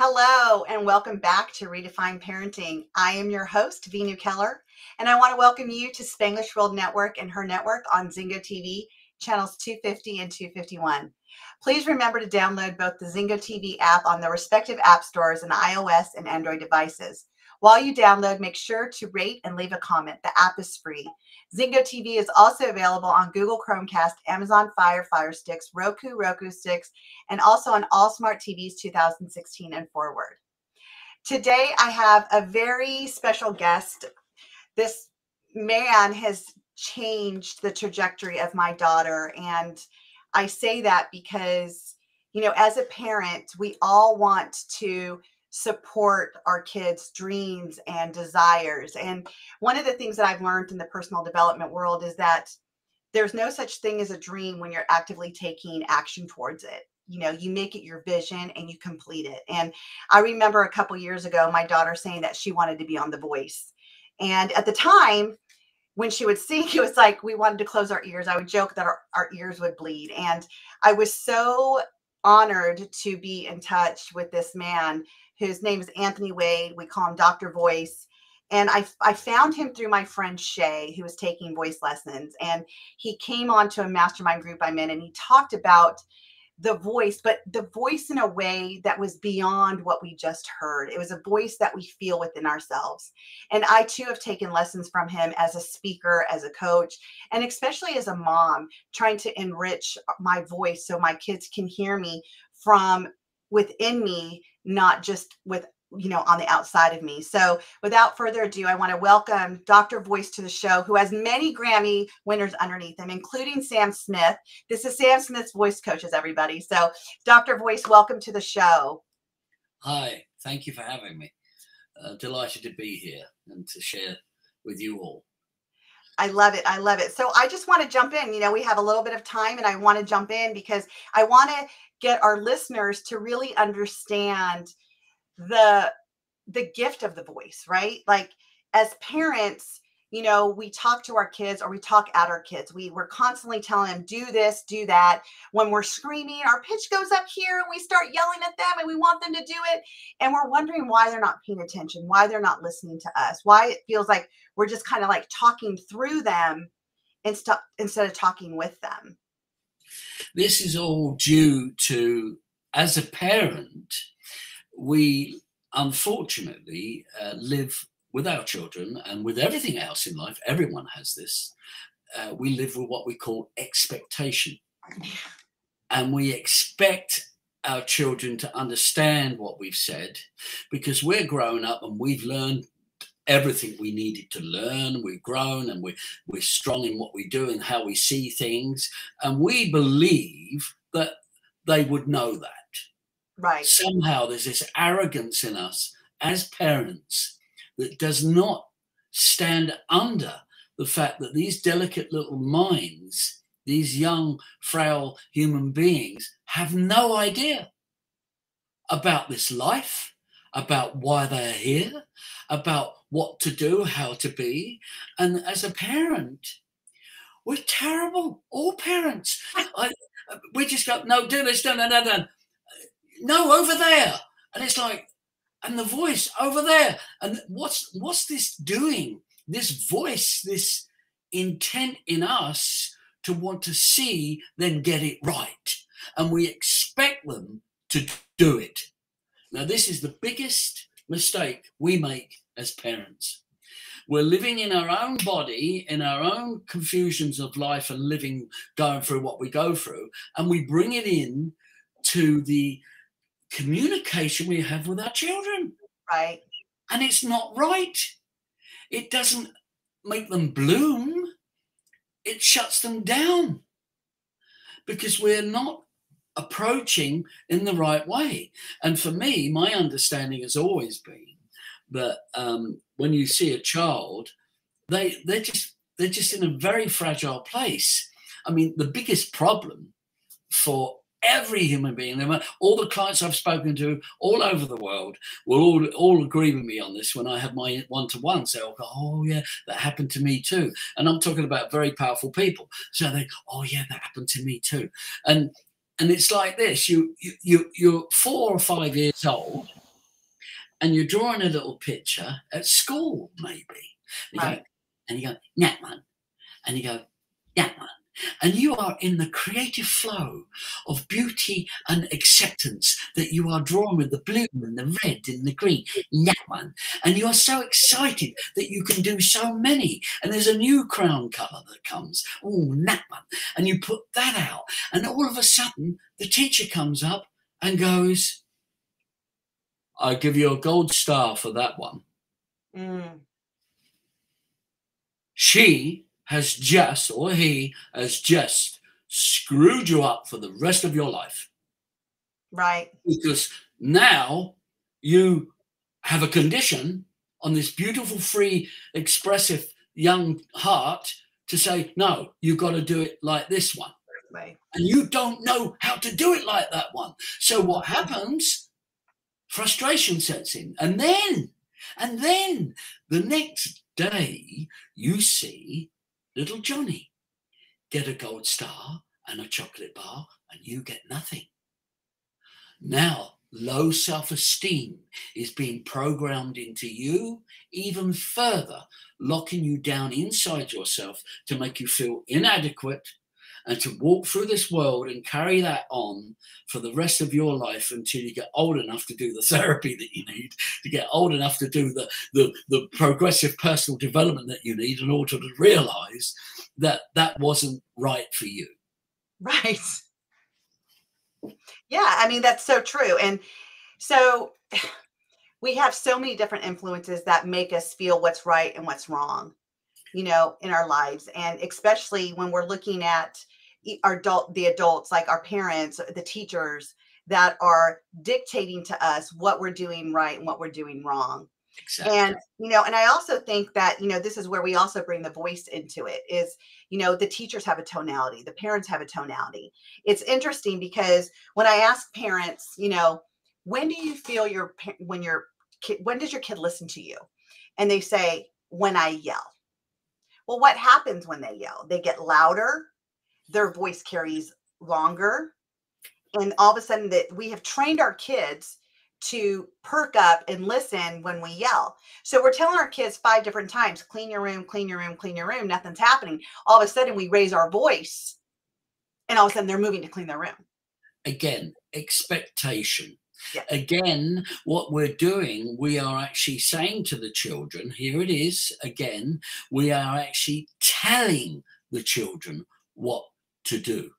Hello, and welcome back to Redefine Parenting. I am your host, Veenu Keller, and I want to welcome you to Spanglish World Network and her network on Zingo TV, channels 250 and 251. Please remember to download both the Zingo TV app on the respective app stores and iOS and Android devices. While you download, make sure to rate and leave a comment. The app is free. Zingo TV is also available on Google Chromecast, Amazon Fire Fire Sticks, Roku Roku Sticks, and also on all smart TVs 2016 and forward. Today, I have a very special guest. This man has changed the trajectory of my daughter. And I say that because, you know, as a parent, we all want to support our kids' dreams and desires. And one of the things that I've learned in the personal development world is that there's no such thing as a dream when you're actively taking action towards it. You know, you make it your vision and you complete it. And I remember a couple years ago, my daughter saying that she wanted to be on The Voice. And at the time, when she would sing, it was like we wanted to close our ears. I would joke that our, our ears would bleed. And I was so honored to be in touch with this man whose name is Anthony Wade. We call him Dr. Voice. And I, I found him through my friend Shay, who was taking voice lessons. And he came onto a mastermind group I'm in and he talked about the voice, but the voice in a way that was beyond what we just heard. It was a voice that we feel within ourselves. And I too have taken lessons from him as a speaker, as a coach, and especially as a mom, trying to enrich my voice so my kids can hear me from within me not just with you know on the outside of me so without further ado i want to welcome dr voice to the show who has many grammy winners underneath him including sam smith this is sam smith's voice coaches everybody so dr voice welcome to the show hi thank you for having me uh, delighted to be here and to share with you all I love it. I love it. So I just want to jump in. You know, we have a little bit of time and I want to jump in because I want to get our listeners to really understand the the gift of the voice right? Like as parents you know we talk to our kids or we talk at our kids. We we're constantly telling them do this do that. When we're screaming our pitch goes up here and we start yelling at them and we want them to do it. And we're wondering why they're not paying attention why they're not listening to us why it feels like we're just kind of like talking through them instead instead of talking with them. This is all due to, as a parent, we unfortunately uh, live with our children and with everything else in life. Everyone has this. Uh, we live with what we call expectation. And we expect our children to understand what we've said because we're grown up and we've learned everything we needed to learn. We've grown and we're, we're strong in what we do and how we see things. And we believe that they would know that. Right. Somehow there's this arrogance in us as parents that does not stand under the fact that these delicate little minds, these young, frail human beings, have no idea about this life, about why they're here, about what to do, how to be. And as a parent, we're terrible. All parents. I, we just go, no, do this, no, no, no, no. No, over there. And it's like, and the voice over there. And what's what's this doing? This voice, this intent in us to want to see, then get it right. And we expect them to do it. Now, this is the biggest mistake we make as parents. We're living in our own body, in our own confusions of life and living, going through what we go through, and we bring it in to the communication we have with our children. Right. And it's not right. It doesn't make them bloom, it shuts them down because we're not approaching in the right way. And for me, my understanding has always been that um, when you see a child, they they're just they're just in a very fragile place. I mean, the biggest problem for every human being, all the clients I've spoken to all over the world will all, all agree with me on this when I have my one-to-one. So oh, I'll go, oh yeah, that happened to me too. And I'm talking about very powerful people. So they, oh yeah, that happened to me too. And and it's like this: you you you're four or five years old, and you're drawing a little picture at school, maybe. And you Right. go, and you go, that one. And you go, that one. And you are in the creative flow of beauty and acceptance that you are drawn with the blue and the red and the green, that one. And you are so excited that you can do so many. And there's a new crown colour that comes, oh, that one. And you put that out. And all of a sudden, the teacher comes up and goes, I give you a gold star for that one. Mm, She has just, or he has just screwed you up for the rest of your life right. because now you have a condition on this beautiful, free, expressive young heart to say, no, you've got to do it like this one. Right. and you don't know how to do it like that one. So what happens? Frustration sets in, and then, and then the next day you see little Johnny get a gold star and a chocolate bar, and you get nothing. Now, low self esteem is being programmed into you even further, locking you down inside yourself to make you feel inadequate and to walk through this world and carry that on for the rest of your life until you get old enough to do the therapy that you need, to get old enough to do the, the, the progressive personal development that you need in order to realize that that wasn't right for you. Right. Yeah, I mean, that's so true. And so we have so many different influences that make us feel what's right and what's wrong, you know, in our lives. And especially when we're looking at our adult, the adults, like our parents, the teachers that are dictating to us what we're doing right and what we're doing wrong. Exactly. and you know and i also think that you know this is where we also bring the voice into it is you know the teachers have a tonality the parents have a tonality. It's interesting because when i ask parents you know when do you feel your when your kid when does your kid listen to you? And they say when i yell. Well what happens when they yell? They get louder their voice carries longer and all of a sudden that we have trained our kids to perk up and listen when we yell. So we're telling our kids five different times, clean your room, clean your room, clean your room. Nothing's happening. All of a sudden we raise our voice and all of a sudden they're moving to clean their room. Again, expectation. Yeah. Again, what we're doing, we are actually saying to the children, here it is again, we are actually telling the children what to do.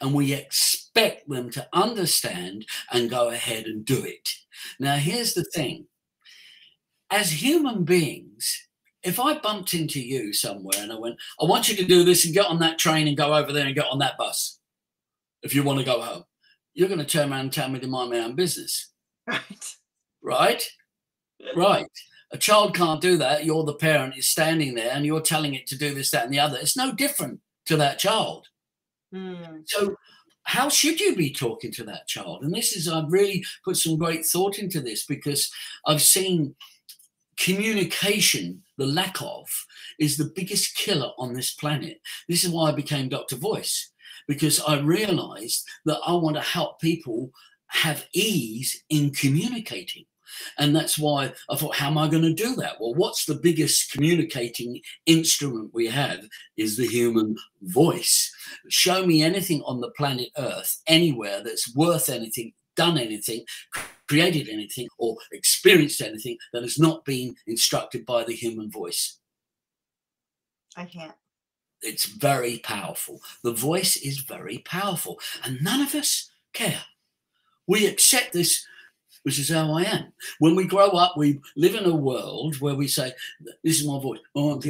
And we expect them to understand and go ahead and do it. Now, here's the thing as human beings, if I bumped into you somewhere and I went, I want you to do this and get on that train and go over there and get on that bus if you want to go home, you're going to turn around and tell me to mind my own business, Right. right? Right. A child can't do that. You're the parent, is standing there and you're telling it to do this, that, and the other. It's no different to that child. Hmm. So, how should you be talking to that child? And this is, I've really put some great thought into this because I've seen communication, the lack of, is the biggest killer on this planet. This is why I became Dr. Voice because I realized that I want to help people have ease in communicating. And that's why I thought, how am I going to do that? Well, what's the biggest communicating instrument we have is the human voice. Show me anything on the planet Earth, anywhere that's worth anything, done anything, created anything, or experienced anything that has not been instructed by the human voice. I can't. It's very powerful. The voice is very powerful, and none of us care. We accept this, which is how I am. When we grow up, we live in a world where we say, This is my voice. Oh,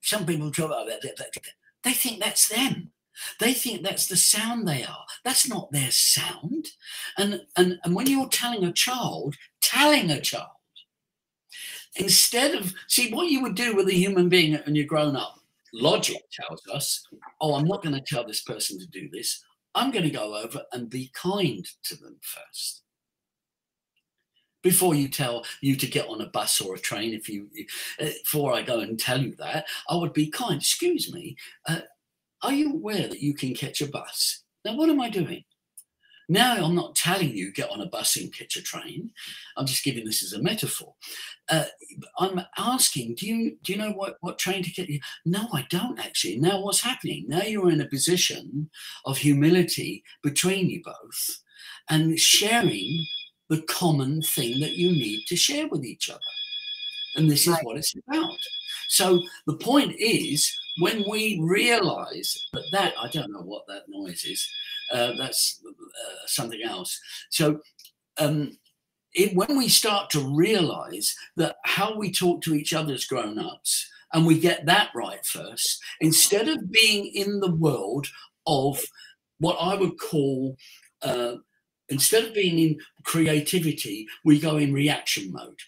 Some people talk about that. They think that's them. They think that's the sound they are. That's not their sound. And, and, and when you're telling a child, telling a child, instead of see what you would do with a human being when you're grown up logic tells us oh i'm not going to tell this person to do this i'm going to go over and be kind to them first. Before you tell you to get on a bus or a train if you before i go and tell you that i would be kind. Excuse me uh, are you aware that you can catch a bus? Now what am i doing Now, I'm not telling you get on a bus and catch a train. I'm just giving this as a metaphor. Uh, I'm asking, do you do you know what, what train to get? You? No, I don't actually. Now, what's happening? Now you're in a position of humility between you both and sharing the common thing that you need to share with each other. And this is what it's about. So the point is, when we realize that that, I don't know what that noise is, uh, that's uh, something else. So um, it, when we start to realize that how we talk to each other as grown ups, and we get that right first, instead of being in the world of what I would call, uh, instead of being in creativity, we go in reaction mode.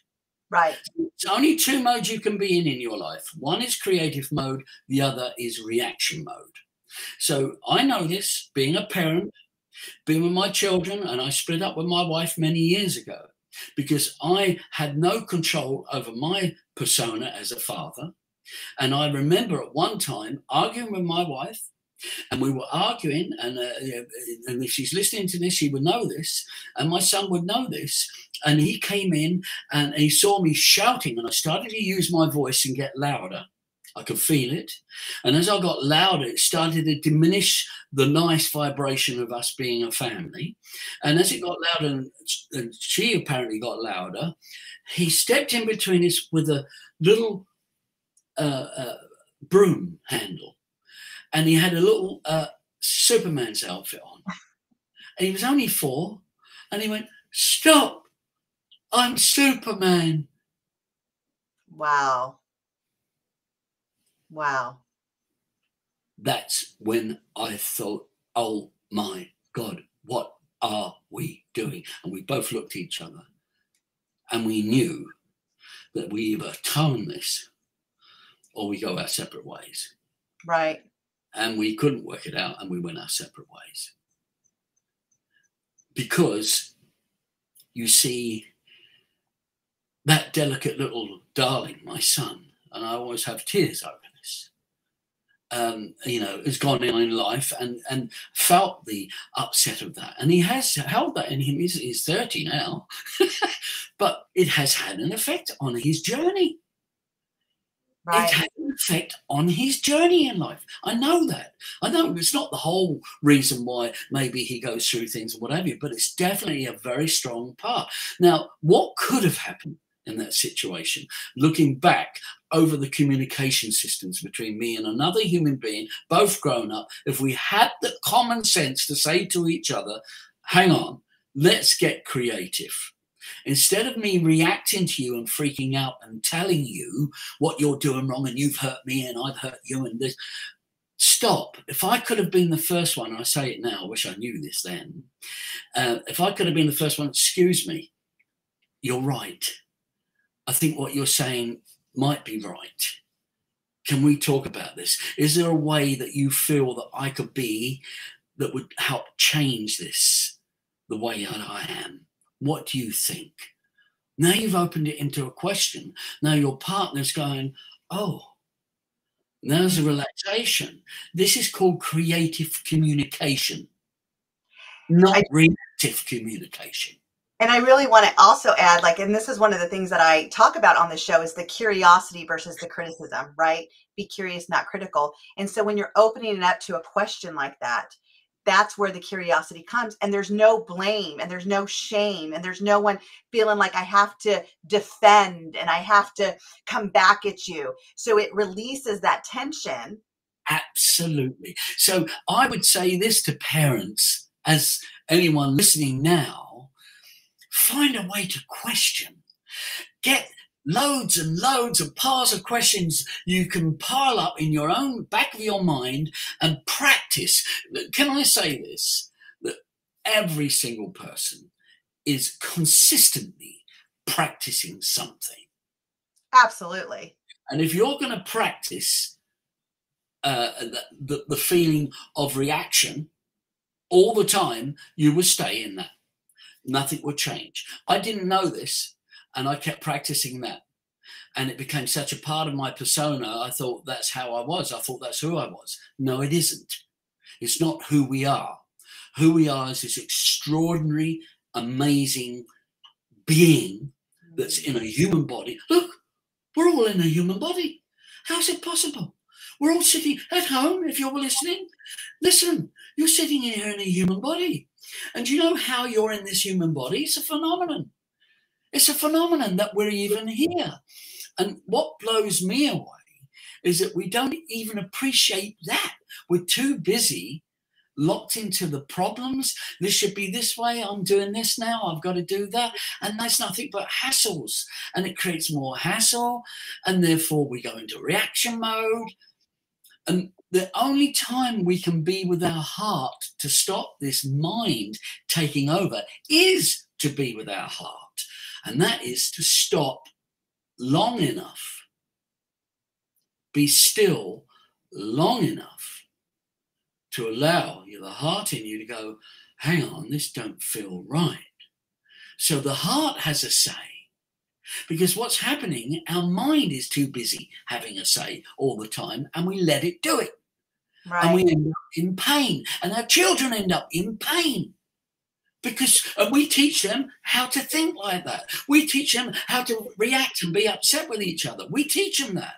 Right. It's only two modes you can be in in your life. One is creative mode, the other is reaction mode. So I know this being a parent, being with my children, and I split up with my wife many years ago because I had no control over my persona as a father. And I remember at one time arguing with my wife and we were arguing, and, uh, and if she's listening to this, she would know this, and my son would know this. And he came in and he saw me shouting, and I started to use my voice and get louder. I could feel it. And as I got louder, it started to diminish the nice vibration of us being a family. And as it got louder, and, she apparently got louder, he stepped in between us with a little uh, uh, broom handle and he had a little uh, Superman's outfit on. And he was only four, and he went, Stop, I'm Superman. Wow. Wow. That's when I thought, Oh my God, what are we doing? And we both looked at each other and we knew that we either tone this or we go our separate ways. Right and we couldn't work it out and we went our separate ways. Because you see, that delicate little darling, my son, and I always have tears over this, um, you know, has gone on in life and, and felt the upset of that. And he has held that in him. He's, he's 30 now, but it has had an effect on his journey. Right. It had an effect on his journey in life. I know that. I know it's not the whole reason why maybe he goes through things or whatever, but it's definitely a very strong part. Now, what could have happened in that situation? Looking back over the communication systems between me and another human being, both grown up, if we had the common sense to say to each other, hang on, let's get creative Instead of me reacting to you and freaking out and telling you what you're doing wrong and you've hurt me and I've hurt you and this, stop. If I could have been the first one, I say it now, I wish I knew this then. Uh, if I could have been the first one, excuse me, you're right. I think what you're saying might be right. Can we talk about this? Is there a way that you feel that I could be that would help change this the way that I am? What do you think? Now you've opened it into a question. Now your partner's going, oh, there's a relaxation. This is called creative communication, not I, reactive communication. And I really want to also add, like, and this is one of the things that I talk about on the show is the curiosity versus the criticism, right? Be curious, not critical. And so when you're opening it up to a question like that, that's where the curiosity comes and there's no blame and there's no shame and there's no one feeling like i have to defend and i have to come back at you. So it releases that tension. Absolutely. So i would say this to parents as anyone listening now find a way to question. Get loads and loads of piles of questions you can pile up in your own back of your mind and practice. Can I say this? That every single person is consistently practicing something. Absolutely. And if you're going to practice uh, the, the, the feeling of reaction all the time, you will stay in that. Nothing will change. I didn't know this and I kept practicing that. And it became such a part of my persona. I thought that's how I was. I thought that's who I was. No, it isn't. It's not who we are. who we are is this extraordinary, amazing being that's in a human body. Look, we're all in a human body. How's it possible? We're all sitting at home, if you're listening. Listen, you're sitting here in a human body. And you know how you're in this human body? It's a phenomenon. It's a phenomenon that we're even here. And what blows me away is that we don't even appreciate that. We're too busy locked into the problems. This should be this way. I'm doing this now. I've got to do that. And that's nothing but hassles. And it creates more hassle. And therefore, we go into reaction mode. And the only time we can be with our heart to stop this mind taking over is to be with our heart. And that is to stop long enough, be still long enough to allow the heart in you to go, hang on, this don't feel right. So the heart has a say. Because what's happening, our mind is too busy having a say all the time, and we let it do it. Right. And we end up in pain, and our children end up in pain because uh, we teach them how to think like that. We teach them how to react and be upset with each other. We teach them that.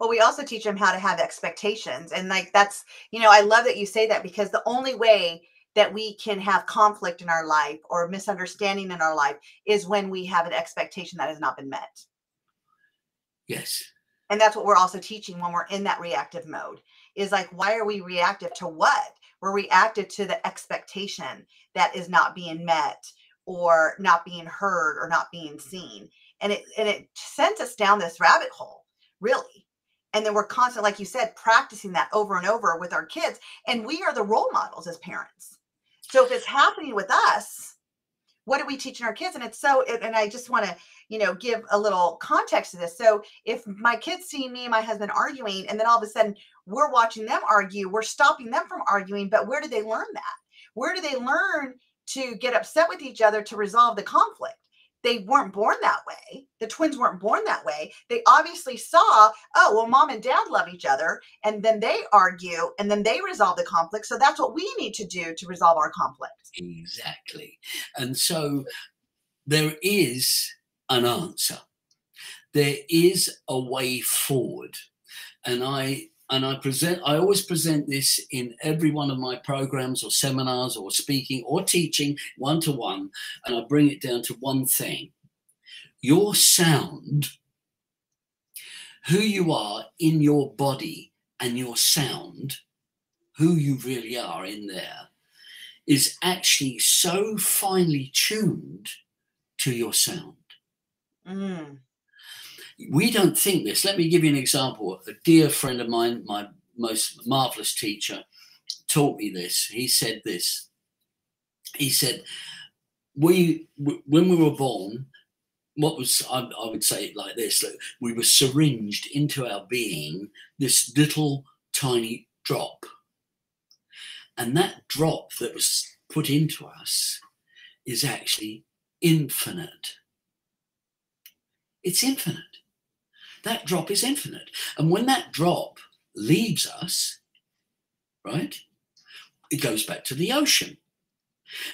Well, we also teach them how to have expectations. And like that's, you know, I love that you say that because the only way that we can have conflict in our life or misunderstanding in our life is when we have an expectation that has not been met. Yes. And that's what we're also teaching when we're in that reactive mode is like, why are we reactive to what? We're reactive to the expectation that is not being met or not being heard or not being mm-hmm. seen. And it and it sends us down this rabbit hole, really. And then we're constant, like you said, practicing that over and over with our kids. And we are the role models as parents. So if it's happening with us, what are we teaching our kids? And it's so, and I just want to, you know, give a little context to this. So if my kids see me and my husband arguing, and then all of a sudden we're watching them argue, we're stopping them from arguing, but where do they learn that? Where do they learn to get upset with each other to resolve the conflict? They weren't born that way. The twins weren't born that way. They obviously saw, oh, well, mom and dad love each other, and then they argue, and then they resolve the conflict. So that's what we need to do to resolve our conflict. Exactly. And so there is an answer. There is a way forward. And I and I present I always present this in every one of my programs or seminars or speaking or teaching one to one and I bring it down to one thing. Your sound who you are in your body and your sound who you really are in there is actually so finely tuned to your sound. Mm we don't think this. Let me give you an example. A dear friend of mine, my most marvelous teacher, taught me this. He said this. He said, "We, when we were born, what was I, I would say it like this: that we were syringed into our being this little tiny drop, and that drop that was put into us is actually infinite. It's infinite." That drop is infinite. And when that drop leaves us, right, it goes back to the ocean.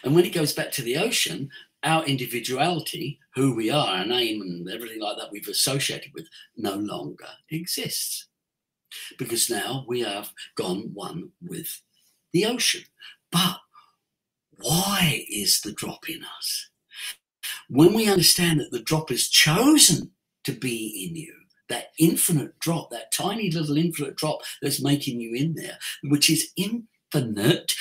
And when it goes back to the ocean, our individuality, who we are, our name, and everything like that we've associated with, no longer exists. Because now we have gone one with the ocean. But why is the drop in us? When we understand that the drop is chosen to be in you, that infinite drop, that tiny little infinite drop that's making you in there, which is infinite.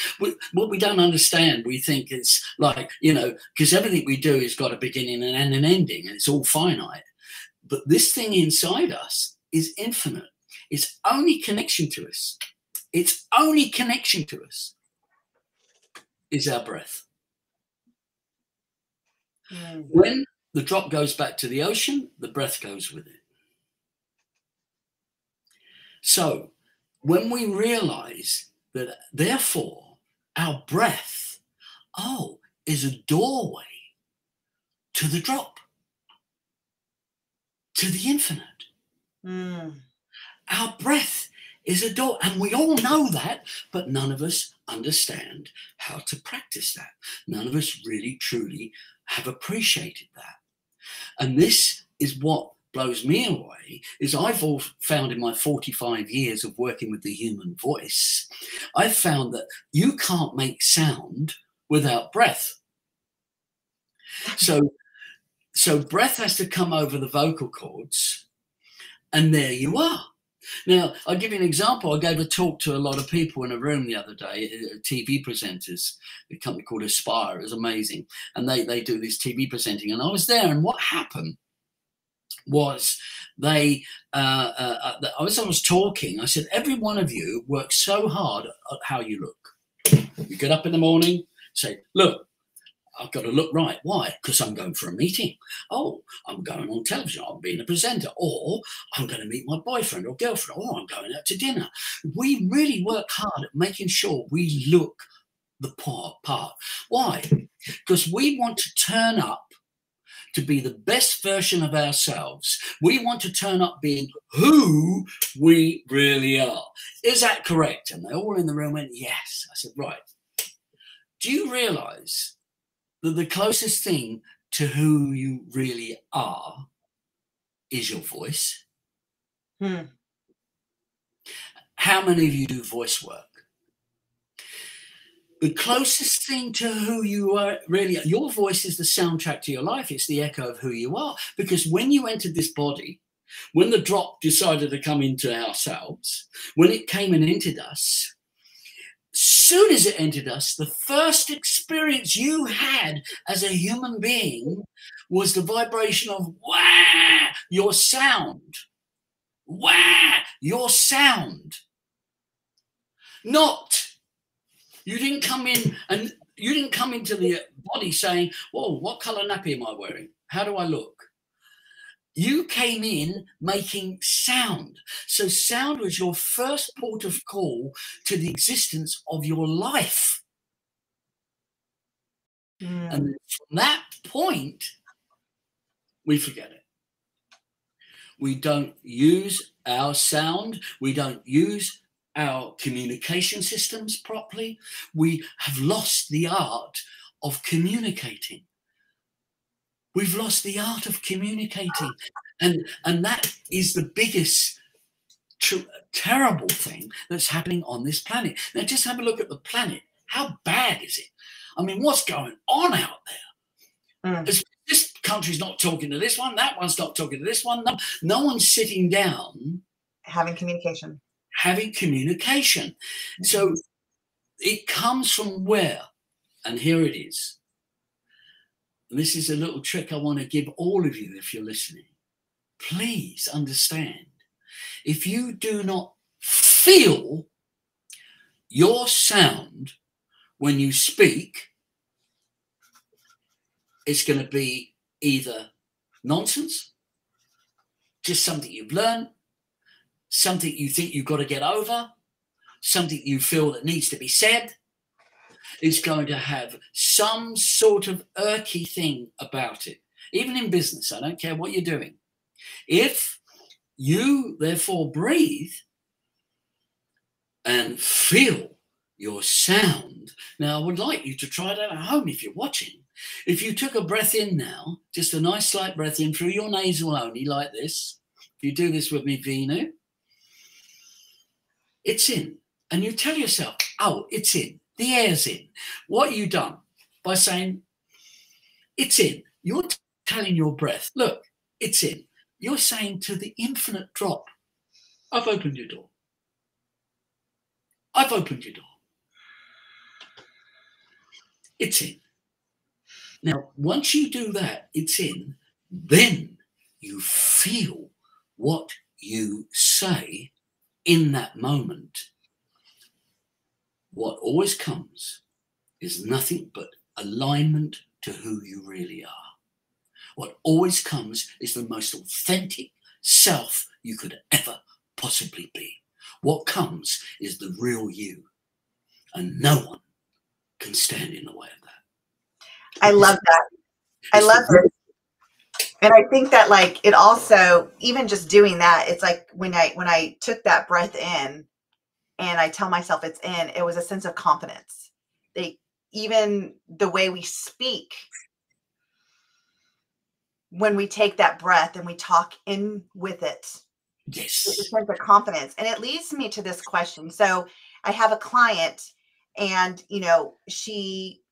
What we don't understand, we think it's like, you know, because everything we do has got a beginning and an ending, and it's all finite. But this thing inside us is infinite. Its only connection to us, its only connection to us is our breath. Mm. When the drop goes back to the ocean, the breath goes with it. So when we realize that, therefore, our breath, oh, is a doorway to the drop, to the infinite. Mm. Our breath is a door, and we all know that, but none of us understand how to practice that. None of us really truly have appreciated that. And this is what blows me away is I've all found in my 45 years of working with the human voice, I've found that you can't make sound without breath. So, so breath has to come over the vocal cords, and there you are. Now, I'll give you an example. I gave a talk to a lot of people in a room the other day, uh, TV presenters, a company called Aspire. It was amazing. And they, they do this TV presenting. And I was there, and what happened was they, uh, uh, uh I was, talking, I said, every one of you works so hard at how you look. You get up in the morning, say, look, I've got to look right. Why? Because I'm going for a meeting. Oh, I'm going on television. I'm being a presenter. Or I'm going to meet my boyfriend or girlfriend. Or I'm going out to dinner. We really work hard at making sure we look the part. part. Why? Because we want to turn up to be the best version of ourselves. We want to turn up being who we really are. Is that correct? And they all in the room went, Yes. I said, Right. Do you realize that the closest thing to who you really are is your voice. Hmm. How many of you do voice work? The closest thing to who you are really your voice is the soundtrack to your life. It's the echo of who you are. Because when you entered this body, when the drop decided to come into ourselves, when it came and entered us, soon as it entered us, the first experience you had as a human being was the vibration of wah, your sound. Wah, your sound. Not, you didn't come in and you didn't come into the body saying, Whoa, what color nappy am I wearing? How do I look? you came in making sound. So, sound was your first port of call to the existence of your life. Mm. And from that point, we forget it. We don't use our sound, we don't use our communication systems properly. We have lost the art of communicating. We've lost the art of communicating. And, and that is the biggest terrible thing that's happening on this planet. Now, just have a look at the planet. How bad is it? I mean, what's going on out there? Mm. This, this country's not talking to this one, that one's not talking to this one. No, no one's sitting down. Having communication. Having communication. Mm-hmm. So it comes from where? And here it is and this is a little trick I want to give all of you if you're listening. Please understand if you do not feel your sound when you speak, it's going to be either nonsense, just something you've learned, something you think you've got to get over, something you feel that needs to be said, is going to have some sort of irky thing about it. Even in business, I don't care what you're doing. If you therefore breathe and feel your sound, now I would like you to try that at home if you're watching. If you took a breath in now, just a nice slight breath in through your nasal only, like this. If you do this with me, Veenu, it's in. And you tell yourself, oh, it's in. The air's in. What you done by saying it's in? You're telling your breath, look, it's in. You're saying to the infinite drop, I've opened your door. I've opened your door. It's in. Now, once you do that, it's in, then you feel what you say in that moment what always comes is nothing but alignment to who you really are. What always comes is the most authentic self you could ever possibly be. What comes is the real you. And no one can stand in the way of that. I love that. I love it. And I think that like it also, even just doing that, it's like when I when I took that breath in, and I tell myself it's in, it was a sense of confidence. They even the way we speak when we take that breath and we talk in with it. Yes. It's a sense of confidence. And it leads me to this question. So I have a client and you know, she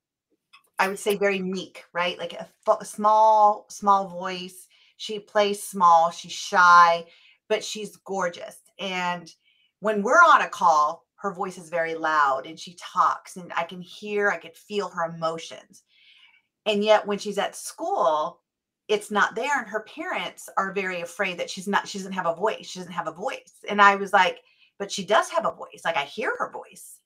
I would say very meek, right? Like a, a small, small voice. She plays small, she's shy, but she's gorgeous. And when we're on a call, her voice is very loud and she talks and I can hear, I could feel her emotions. And yet when she's at school, it's not there and her parents are very afraid that she's not she doesn't have a voice. She doesn't have a voice. And I was like, but she does have a voice. Like I hear her voice.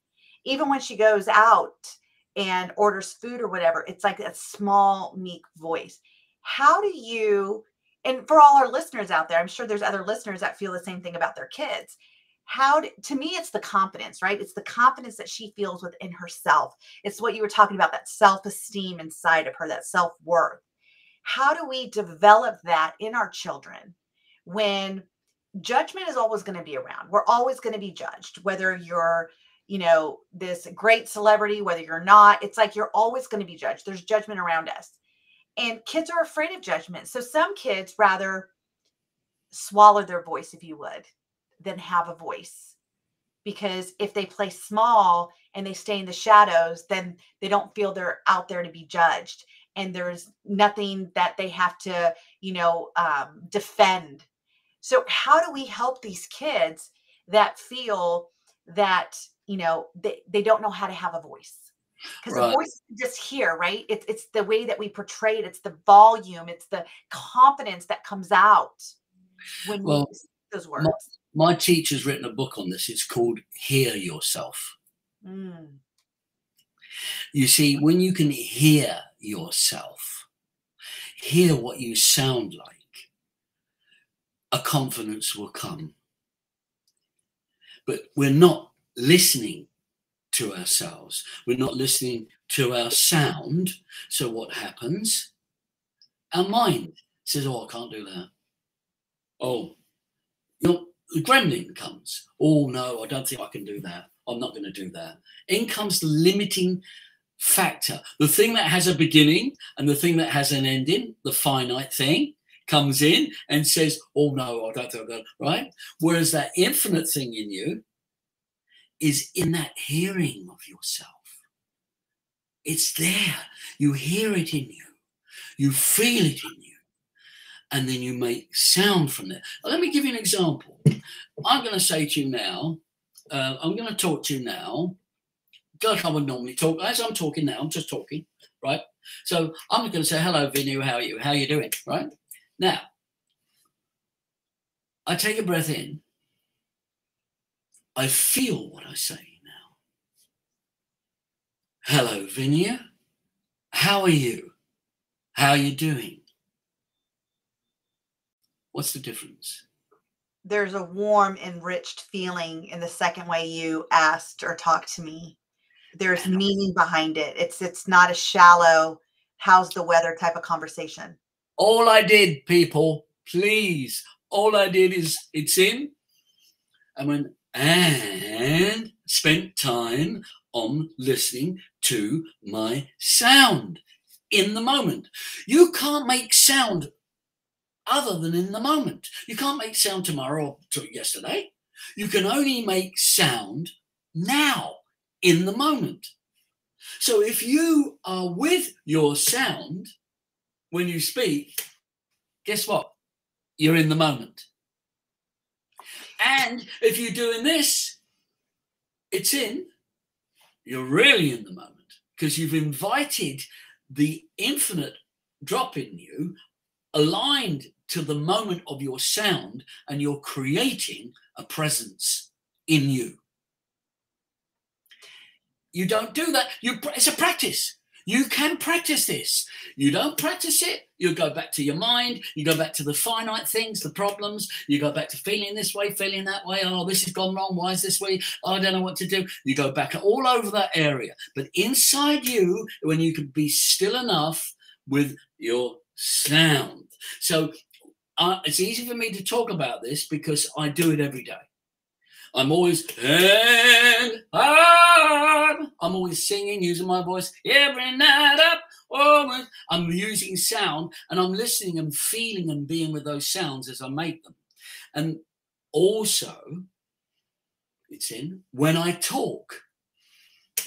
Even when she goes out and orders food or whatever, it's like a small meek voice. How do you and for all our listeners out there, I'm sure there's other listeners that feel the same thing about their kids. How do, to me it's the confidence right? It's the confidence that she feels within herself. It's what you were talking about that self-esteem inside of her that self-worth. How do we develop that in our children when judgment is always going to be around? We're always going to be judged whether you're you know this great celebrity whether you're not it's like you're always going to be judged. There's judgment around us. And kids are afraid of judgment. So some kids rather swallow their voice if you would than have a voice. Because if they play small and they stay in the shadows then they don't feel they're out there to be judged. And there's nothing that they have to you know um, defend. So how do we help these kids that feel that you know they, they don't know how to have a voice because right. the voice is just here right it's, it's the way that we portray it it's the volume it's the confidence that comes out when well, we those words my teacher's written a book on this. It's called Hear Yourself. Mm. You see, when you can hear yourself, hear what you sound like, a confidence will come. But we're not listening to ourselves. We're not listening to our sound. So what happens? Our mind says, Oh, I can't do that. Oh, you're the gremlin comes. Oh no, I don't think I can do that. I'm not going to do that. In comes the limiting factor. The thing that has a beginning and the thing that has an ending, the finite thing, comes in and says, Oh no, I don't think I'm right? Whereas that infinite thing in you is in that hearing of yourself. It's there. You hear it in you. You feel it in you and then you make sound from there. Let me give you an example. I'm going to say to you now, uh, I'm going to talk to you now, like I would normally talk. As I'm talking now, I'm just talking, right? So I'm going to say, hello, Veenu, how are you? How are you doing, right? Now, I take a breath in. I feel what I say now. Hello, Vinia. How are you? How are you doing? What's the difference? There's a warm, enriched feeling in the second way you asked or talked to me. There's meaning behind it. It's it's not a shallow, how's the weather type of conversation. All I did, people, please, all I did is it's in. I went and spent time on listening to my sound in the moment. You can't make sound other than in the moment. You can't make sound tomorrow or yesterday. You can only make sound now in the moment. So if you are with your sound when you speak, guess what? You're in the moment. And if you're doing this, it's in, you're really in the moment because you've invited the infinite drop in you aligned to the moment of your sound and you're creating a presence in you. You don't do that. You, it's a practice. You can practice this. You don't practice it, you go back to your mind, you go back to the finite things, the problems, you go back to feeling this way, feeling that way. Oh, this has gone wrong. Why is this way? Oh, I don't know what to do. You go back all over that area. But inside you, when you can be still enough with your sound. So uh, it's easy for me to talk about this because I do it every day. I'm always and ah, I'm always singing, using my voice every night up. Oh, I'm using sound and I'm listening and feeling and being with those sounds as I make them. And also, it's in when I talk,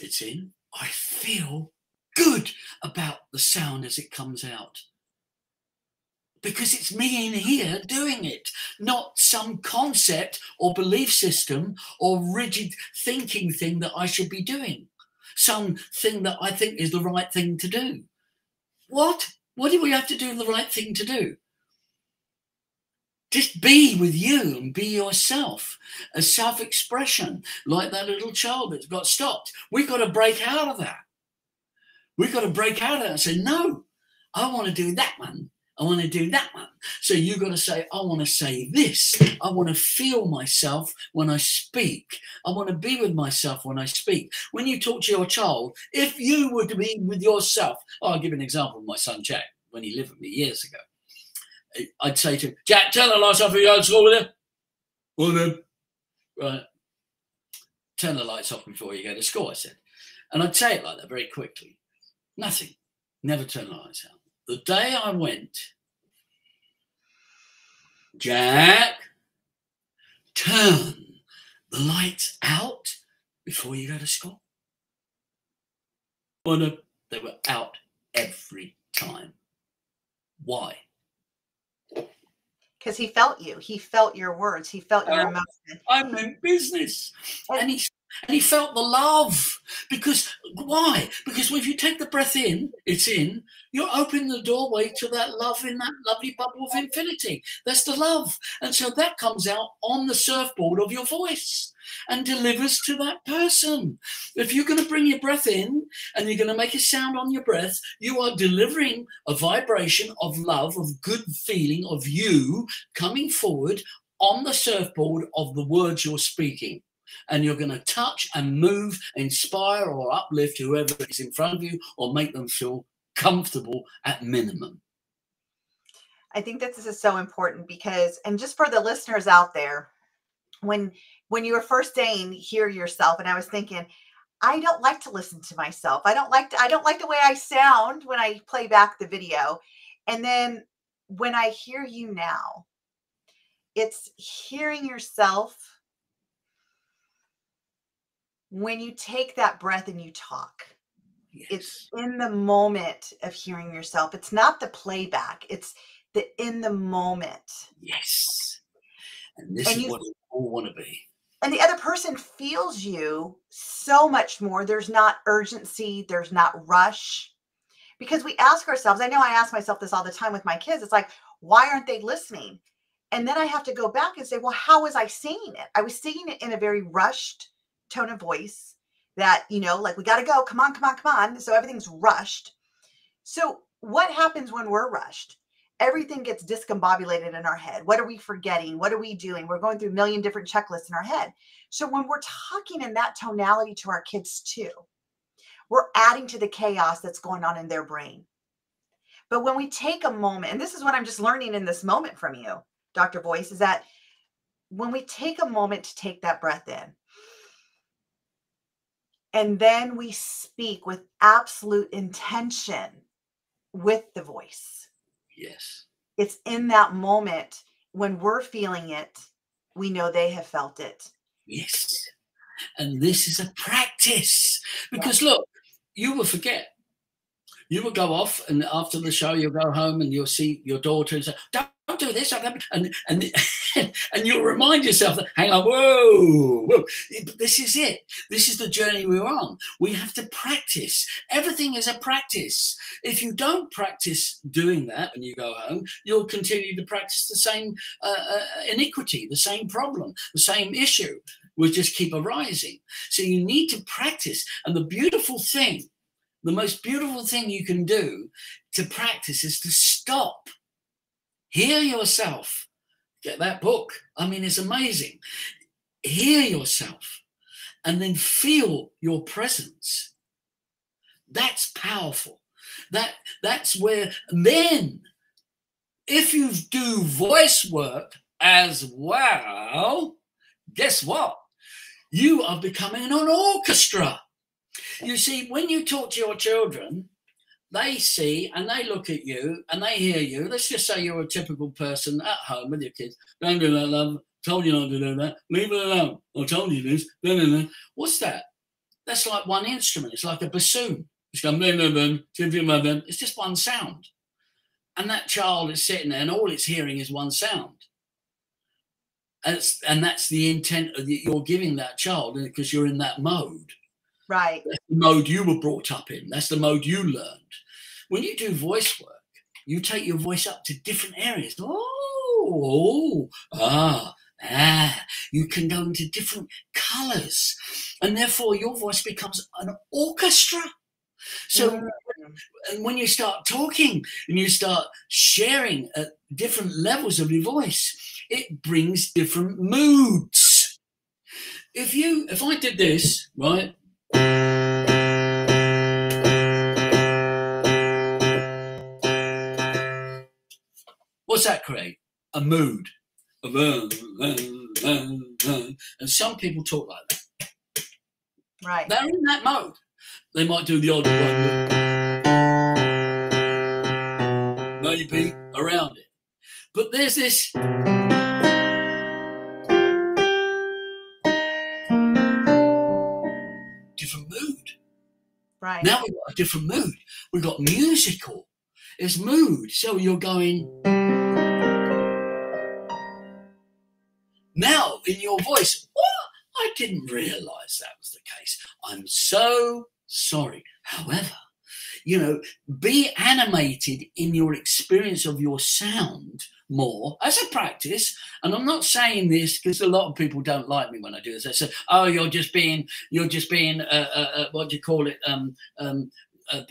it's in I feel good about the sound as it comes out because it's me in here doing it, not some concept or belief system or rigid thinking thing that I should be doing, something that I think is the right thing to do. What? What do we have to do the right thing to do? Just be with you and be yourself. A self expression, like that little child that's got stopped. We've got to break out of that. We've got to break out of that and say, no, I want to do that one I want to do that one. So you've got to say, I want to say this. I want to feel myself when I speak. I want to be with myself when I speak. When you talk to your child, if you were to be with yourself, I'll give an example of my son Jack when he lived with me years ago. I'd say to him, Jack, tell the lights off if you go to school with him. Well then, right. Turn the lights off before you go to school, I said. And I'd say it like that very quickly. Nothing. Never turn the lights out the day I went, Jack, turn the lights out before you go to school. Well, no, they were out every time. Why? Because he felt you. He felt your words. He felt your emotion. I'm in business. And he and he felt the love. Because why? Because if you take the breath in, it's in, you're opening the doorway to that love in that lovely bubble of infinity. That's the love. And so that comes out on the surfboard of your voice and delivers to that person. If you're going to bring your breath in and you're going to make a sound on your breath, you are delivering a vibration of love, of good feeling, of you coming forward on the surfboard of the words you're speaking and you're going to touch and move, inspire or uplift whoever is in front of you or make them feel comfortable at minimum. I think that this is so important because, and just for the listeners out there, when when you were first saying hear yourself, and I was thinking, I don't like to listen to myself. I don't like to, I don't like the way I sound when I play back the video. And then when I hear you now, it's hearing yourself when you take that breath and you talk. Yes. It's in the moment of hearing yourself. It's not the playback. It's the in the moment. Yes. And this and is you, what we all want to be. And the other person feels you so much more. There's not urgency, there's not rush. Because we ask ourselves, I know I ask myself this all the time with my kids. It's like, why aren't they listening? And then I have to go back and say, well, how was I saying it? I was saying it in a very rushed, tone of voice that, you know, like we got to go, come on, come on, come on. So everything's rushed. So what happens when we're rushed? Everything gets discombobulated in our head. What are we forgetting? What are we doing? We're going through a million different checklists in our head. So when we're talking in that tonality to our kids too, we're adding to the chaos that's going on in their brain. But when we take a moment, and this is what I'm just learning in this moment from you, Dr. Voice, is that when we take a moment to take that breath in, and then we speak with absolute intention with the voice. Yes. It's in that moment when we're feeling it, we know they have felt it. Yes. And this is a practice because yeah. look, you will forget. You will go off, and after the show, you'll go home and you'll see your daughter and say, Don't don't do this, and and and you'll remind yourself that hang on, whoa, whoa, this is it. This is the journey we're on. We have to practice. Everything is a practice. If you don't practice doing that when you go home, you'll continue to practice the same uh, uh, iniquity, the same problem, the same issue will just keep arising. So you need to practice. And the beautiful thing, the most beautiful thing you can do to practice is to stop Hear yourself. Get that book. I mean, it's amazing. Hear yourself and then feel your presence. That's powerful. That that's where then if you do voice work as well, guess what? you are becoming an orchestra. You see, when you talk to your children, they see and they look at you and they hear you. Let's just say you're a typical person at home with your kids. Don't do that, love. Told you not to do that. Leave it alone. I told you this. No, no, no. What's that? That's like one instrument. It's like a bassoon. It's going, it's just one sound. And that child is sitting there and all it's hearing is one sound. And, and that's the intent that you're giving that child because you're in that mode. Right. That's the mode you were brought up in. That's the mode you learned. When you do voice work, you take your voice up to different areas. Oh, oh ah, ah. You can go into different colors. And therefore, your voice becomes an orchestra. So, mm. and when you start talking and you start sharing at different levels of your voice, it brings different moods. If you, if I did this, right? What's that create? A mood. And some people talk like that. Right. They're in that mode. They might do the odd one, maybe around it. But there's this. Different mood. Right. Now we've got a different mood. We've got musical. It's mood. So you're going. In your voice? I didn't realize that was the case. I'm so sorry. However, you know, be animated in your experience of your sound more as a practice. And I'm not saying this because a lot of people don't like me when I do this. They say, "Oh, you're just being, you're just being, uh, uh, uh, what do you call it? Um, um, uh,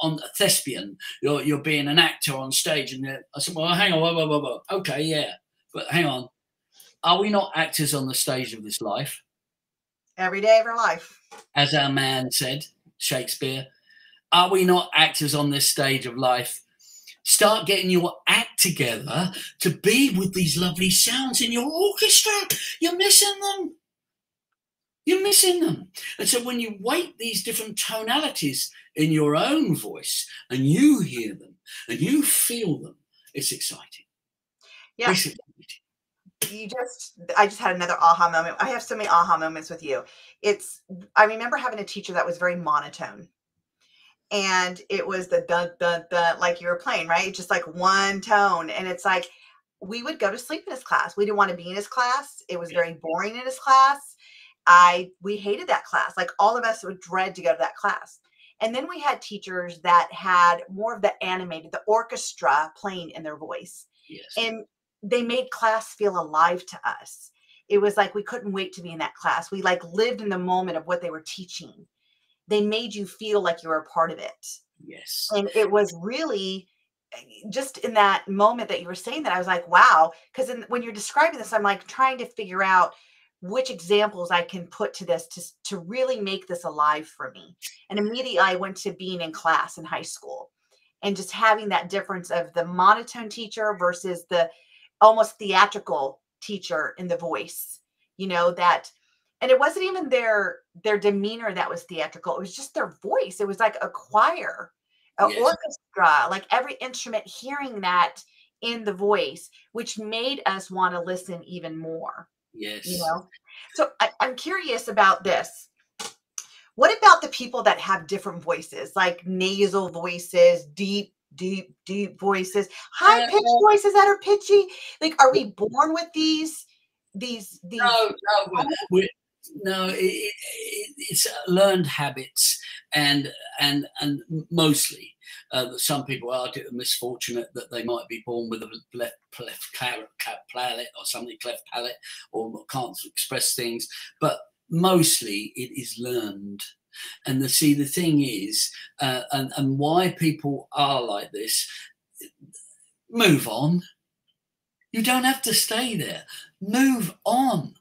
on a thespian. You're you're being an actor on stage." And I said, "Well, hang on, whoa, whoa, whoa. Okay, yeah, but hang on. Are we not actors on the stage of this life?" Every day of our life. As our man said, Shakespeare, are we not actors on this stage of life? Start getting your act together to be with these lovely sounds in your orchestra. You're missing them. You're missing them. And so when you weight these different tonalities in your own voice and you hear them and you feel them, it's exciting. Yeah. It's exciting you just i just had another aha moment i have so many aha moments with you. It's i remember having a teacher that was very monotone. And it was the dun dun dun like you were playing right? Just like one tone. And it's like we would go to sleep in his class. We didn't want to be in his class. It was very boring in his class. I we hated that class. Like all of us would dread to go to that class. And then we had teachers that had more of the animated the orchestra playing in their voice. Yes. and they made class feel alive to us. It was like we couldn't wait to be in that class. We like lived in the moment of what they were teaching. They made you feel like you were a part of it. Yes. And it was really just in that moment that you were saying that I was like, wow. Because when you're describing this, I'm like trying to figure out which examples I can put to this to, to really make this alive for me. And immediately I went to being in class in high school and just having that difference of the monotone teacher versus the almost theatrical teacher in the voice you know that and it wasn't even their their demeanor that was theatrical it was just their voice it was like a choir an yes. orchestra like every instrument hearing that in the voice which made us want to listen even more yes. you know? So I, i'm curious about this. What about the people that have different voices like nasal voices deep deep, deep voices, high pitched voices that are pitchy. Like, are we born with these? These, these. No, no, we no. It, it, it's learned habits, and and and mostly. Uh, some people are misfortunate that they might be born with a left, left palate or something cleft palate or can't express things, but mostly it is learned and the see the thing is, uh, and and why people are like this, move on. You don't have to stay there. Move on.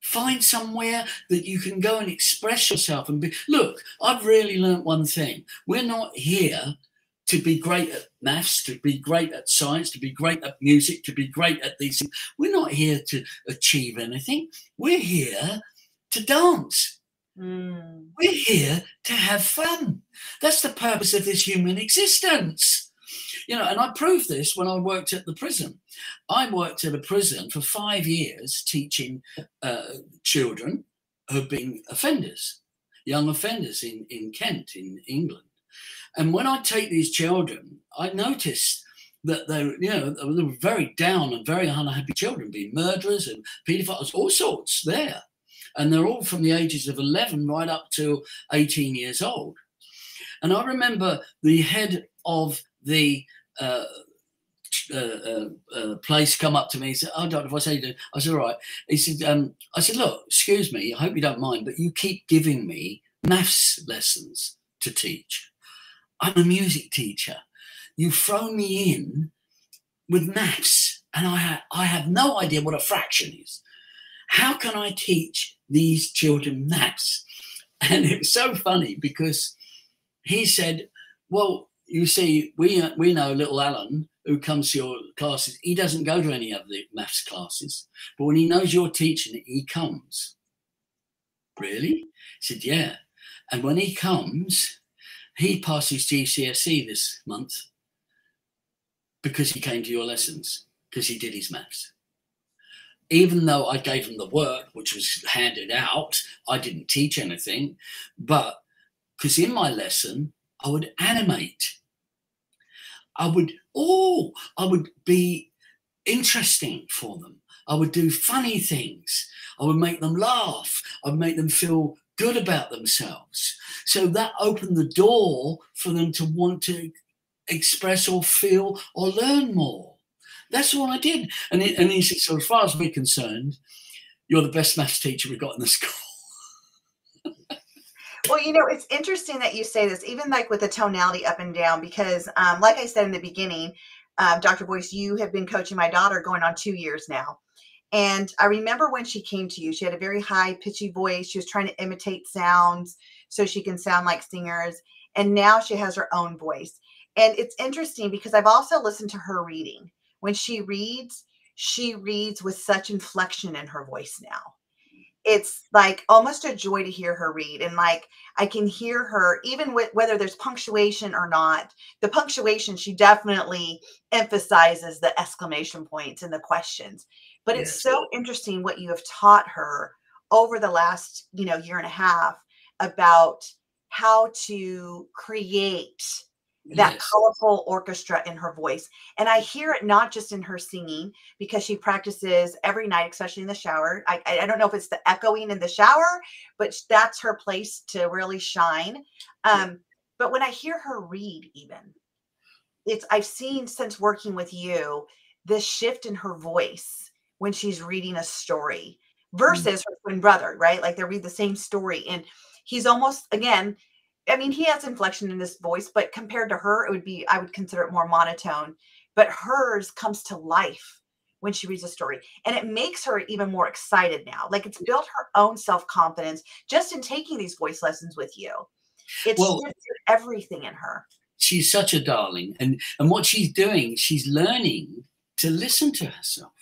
Find somewhere that you can go and express yourself and be. Look, I've really learned one thing. We're not here to be great at maths, to be great at science, to be great at music, to be great at these things. We're not here to achieve anything. We're here to dance. Mm. We're here to have fun. That's the purpose of this human existence. You know, and I proved this when I worked at the prison. I worked at a prison for five years teaching uh, children who've been offenders, young offenders in, in Kent, in England. And when I take these children, I noticed that they, you know, they were very down and very unhappy children, being murderers and paedophiles, all sorts there. And they're all from the ages of 11 right up to 18 years old. And I remember the head of the uh, uh, uh, uh, place come up to me and said, "Oh, doctor, what's how you doing?" I said, "All right." He said, um, "I said, look, excuse me. I hope you don't mind, but you keep giving me maths lessons to teach. I'm a music teacher. You throw me in with maths, and I ha- I have no idea what a fraction is. How can I teach these children maths?" And it was so funny because he said, "Well." you see, we we know little Alan who comes to your classes. He doesn't go to any of the maths classes, but when he knows you're teaching it, he comes. Really? He said, yeah. And when he comes, he passes GCSE this month because he came to your lessons because he did his maths. Even though I gave them the work, which was handed out, I didn't teach anything, but because in my lesson, I would animate I would, oh, I would be interesting for them. I would do funny things. I would make them laugh. I would make them feel good about themselves. So that opened the door for them to want to express or feel or learn more. That's all I did. And, and he said, so as far as we're concerned, you're the best maths teacher we've got in the school. Well, you know, it's interesting that you say this, even like with the tonality up and down, because um, like I said in the beginning, um, Dr. Voice, you have been coaching my daughter going on two years now. And I remember when she came to you, she had a very high pitchy voice. She was trying to imitate sounds so she can sound like singers. And now she has her own voice. And it's interesting because I've also listened to her reading. When she reads, she reads with such inflection in her voice now it's like almost a joy to hear her read and like i can hear her even with whether there's punctuation or not the punctuation she definitely emphasizes the exclamation points and the questions but yes. it's so interesting what you have taught her over the last you know year and a half about how to create that yes. colorful orchestra in her voice. And I hear it not just in her singing because she practices every night, especially in the shower. I, I don't know if it's the echoing in the shower, but that's her place to really shine. Um, but when I hear her read, even it's I've seen since working with you this shift in her voice when she's reading a story mm. versus mm-hmm. her twin brother, right? Like they read the same story and he's almost again I mean, he has inflection in his voice, but compared to her, it would be, I would consider it more monotone. But hers comes to life when she reads a story. And it makes her even more excited now. Like it's built her own self confidence just in taking these voice lessons with you. It's well, everything in her. She's such a darling. And, and what she's doing, she's learning to listen to herself.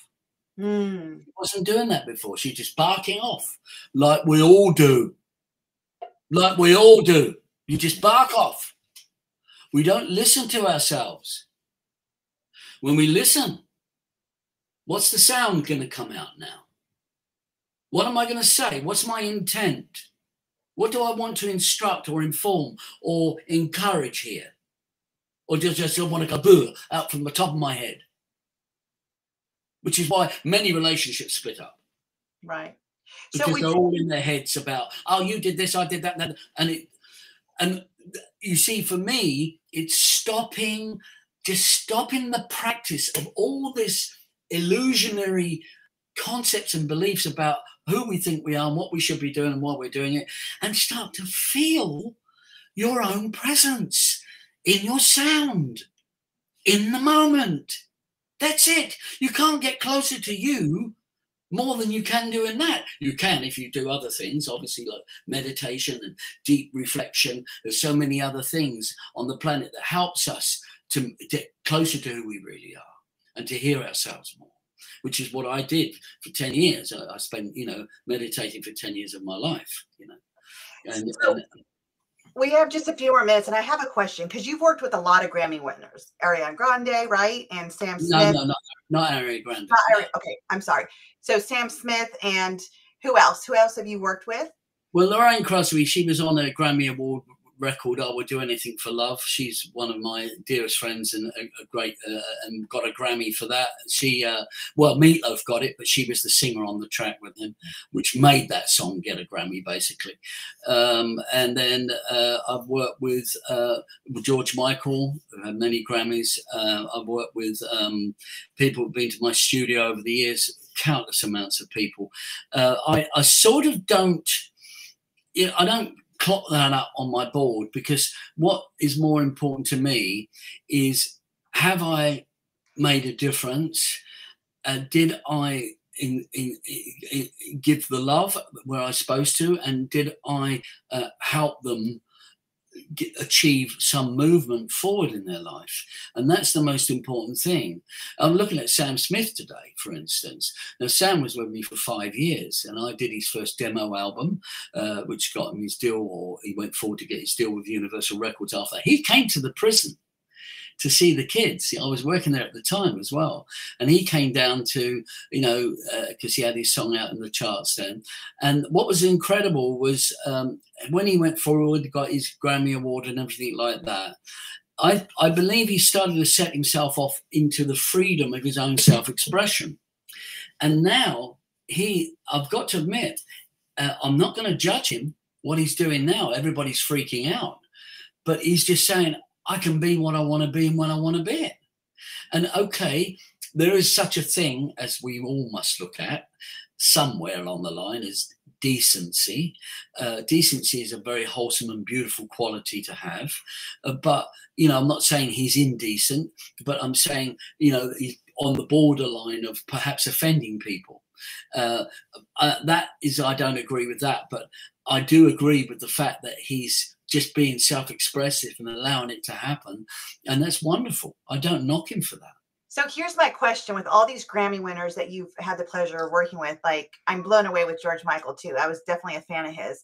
Mm. She wasn't doing that before. She's just barking off like we all do. Like we all do. You just bark off. We don't listen to ourselves. When we listen, what's the sound going to come out now? What am I going to say? What's my intent? What do I want to instruct or inform or encourage here? Or just, just want to go boo out from the top of my head? Which is why many relationships split up. Right. Because so they're all in their heads about, oh, you did this, I did that, that. And it and you see, for me, it's stopping, just stopping the practice of all this illusionary concepts and beliefs about who we think we are and what we should be doing and why we're doing it, and start to feel your own presence in your sound, in the moment. That's it. You can't get closer to you more than you can do in that. You can if you do other things, obviously, like meditation and deep reflection. There's so many other things on the planet that helps us to get closer to who we really are and to hear ourselves more, which is what I did for 10 years. I, I spent, you know, meditating for 10 years of my life, you know. And, So- and We have just a few more minutes, and I have a question because you've worked with a lot of Grammy winners, Ariana Grande, right, and Sam Smith. no, no, no, not Ariana Grande. Not Ari- okay, I'm sorry. So Sam Smith and who else? Who else have you worked with? Well, Lorraine Crosby, she was on a Grammy Award record. I would do anything for love. She's one of my dearest friends and a, a great uh, and got a Grammy for that. She, uh, well, Meatloaf got it, but she was the singer on the track with him, which made that song get a Grammy basically. Um, and then uh, I've worked with, uh, George Michael, many Grammys. Uh, I've worked with um, people who've been to my studio over the years, countless amounts of people. Uh, I, I sort of don't. I don't clock that up on my board because what is more important to me is have I made a difference? Uh, did I in, in, in, give the love where I was supposed to, and did I uh, help them get, achieve some movement forward in their life? And that's the most important thing. I'm looking at Sam Smith today, for instance. Now, Sam was with me for five years, and I did his first demo album, uh, which got him his deal, or he went forward to get his deal with Universal Records after. He came to the prison to see the kids. I was working there at the time as well, and he came down to you know because uh, he had his song out in the charts then. And what was incredible was um, when he went forward, got his Grammy award and everything like that. I, I believe he started to set himself off into the freedom of his own self-expression, and now he. I've got to admit, uh, I'm not going to judge him what he's doing now. Everybody's freaking out, but he's just saying, I can be what I want to be and when I want to be it. And okay, there is such a thing as we all must look at somewhere along the line is decency. Uh, decency is a very wholesome and beautiful quality to have. Uh, but, you know, I'm not saying he's indecent, but I'm saying, you know, he's on the borderline of perhaps offending people. Uh, uh, that is, I don't agree with that, but I do agree with the fact that he's just being self-expressive and allowing it to happen and that's wonderful i don't knock him for that So here's my question with all these Grammy winners that you've had the pleasure of working with, like I'm blown away with George Michael too. I was definitely a fan of his.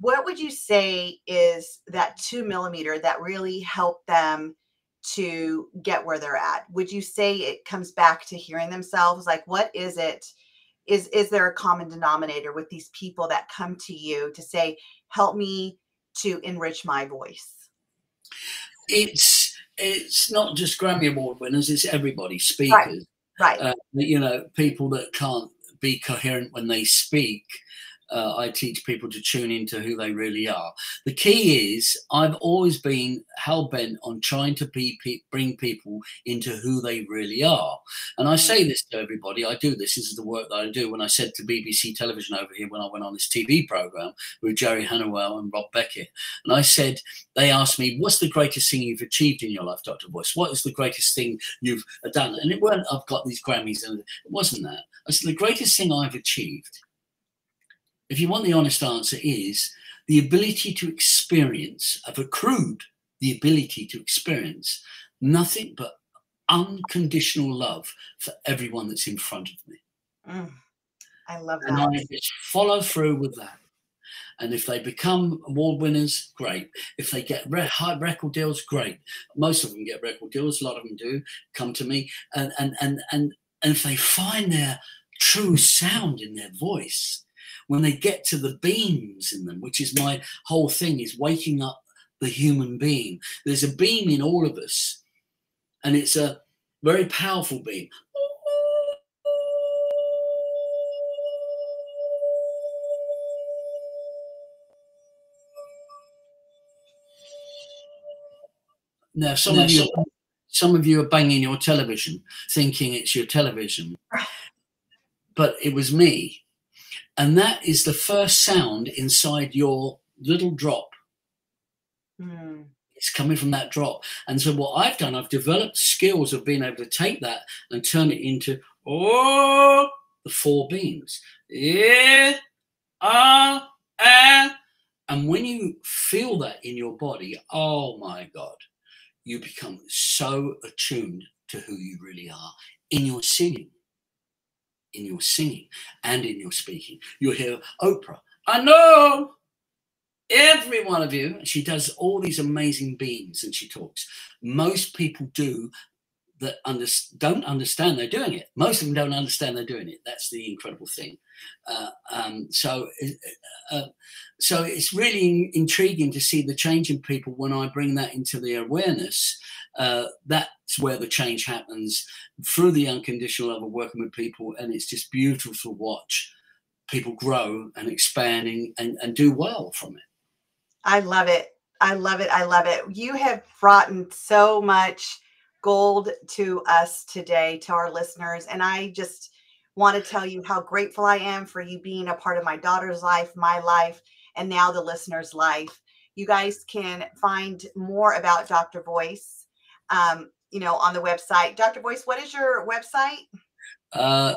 What would you say is that two millimeter that really helped them to get where they're at? Would you say it comes back to hearing themselves? Like, what is it? Is is there a common denominator with these people that come to you to say, help me to enrich my voice? it's it's not just grammy award winners it's everybody speakers Right. uh, you know people that can't be coherent when they speak uh, I teach people to tune into who they really are. The key is I've always been hell bent on trying to be, pe- bring people into who they really are. And I say this to everybody. I do this. This is the work that I do. When I said to BBC Television over here when I went on this TV program with Jerry Hannawell and Rob Beckett, and I said they asked me, "What's the greatest thing you've achieved in your life, Dr. Voice? What is the greatest thing you've done?" And it weren't I've got these Grammys, and it wasn't that. I said the greatest thing I've achieved if you want the honest answer, is the ability to experience, I've accrued the ability to experience nothing but unconditional love for everyone that's in front of me. Mm, I love that. And. I just follow through with that. And if they become award winners, great. If they get re- high record deals, great. Most of them get record deals. A lot of them do come to me. And and and and, and if they find their true sound in their voice, when they get to the beams in them, which is my whole thing, is waking up the human being. There's a beam in all of us, and it's a very powerful beam. Now, some of you, some of you are banging your television, thinking it's your television, but it was me, and that is the first sound inside your little drop. Mm, It's coming from that drop, and so what I've done, I've developed skills of being able to take that and turn it into oh the four beams. Yeah, ah, ah. And when you feel that in your body, oh my God, you become so attuned to who you really are in your singing, in your singing and in your speaking. You'll hear Oprah, I know every one of you. She does all these amazing beams and she talks. Most people do that under, don't understand they're doing it. Most of them don't understand they're doing it. That's the incredible thing. Uh, um, so, uh, uh, so it's really intriguing to see the change in people when I bring that into the awareness. Uh, that's where the change happens through the unconditional love of working with people, and it's just beautiful to watch people grow and expanding and, and do well from it. I love it. I love it. I love it. You have brought in so much gold to us today, to our listeners. And I just want to tell you how grateful I am for you being a part of my daughter's life, my life, and now the listener's life. You guys can find more about Dr. Voice, um, you know, on the website. Dr. Voice, what is your website? Uh,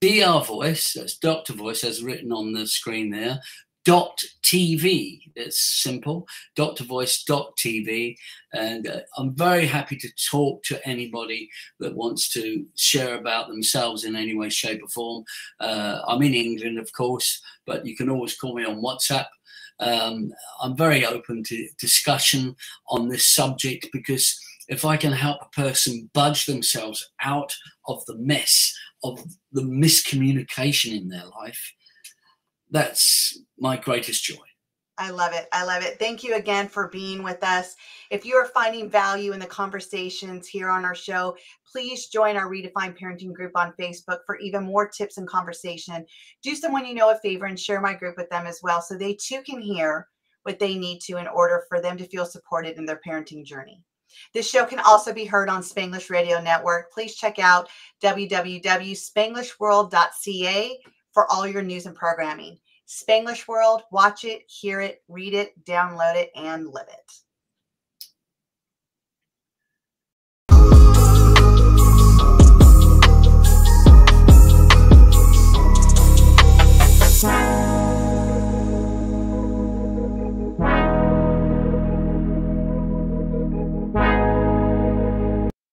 DR Voice, that's Dr. Voice, as written on the screen there, dot TV. It's simple, Dr. Voice dot TV. And uh, I'm very happy to talk to anybody that wants to share about themselves in any way, shape, or form. Uh, I'm in England, of course, but you can always call me on WhatsApp. Um, I'm very open to discussion on this subject because if I can help a person budge themselves out of the mess of the miscommunication in their life, that's my greatest joy. I love it. I love it. Thank you again for being with us. If you are finding value in the conversations here on our show, please join our Redefined Parenting group on Facebook for even more tips and conversation. Do someone you know a favor and share my group with them as well so they too can hear what they need to in order for them to feel supported in their parenting journey. This show can also be heard on Spanglish Radio Network. Please check out www.spanglishworld.ca for all your news and programming. Spanglish World, watch it, hear it, read it, download it, and live it.